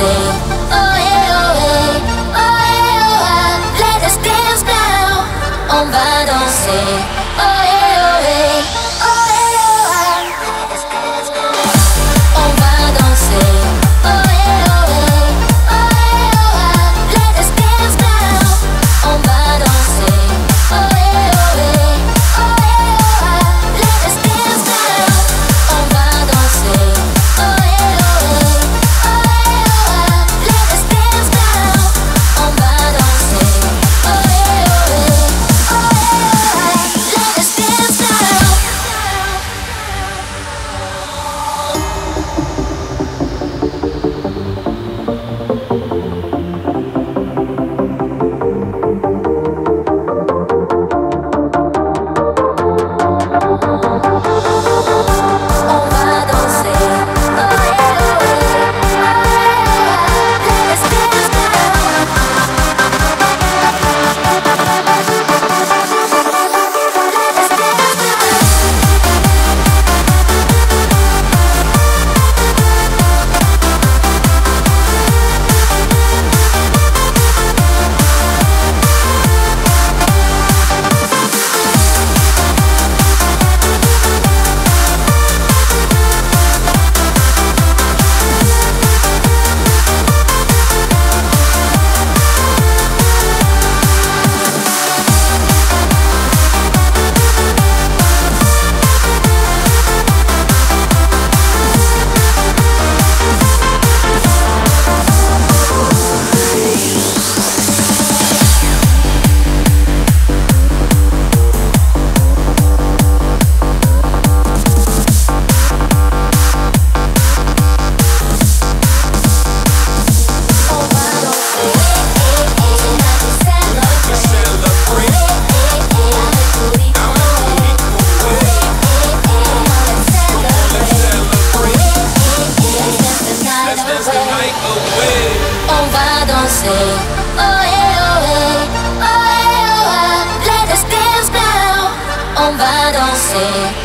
say soul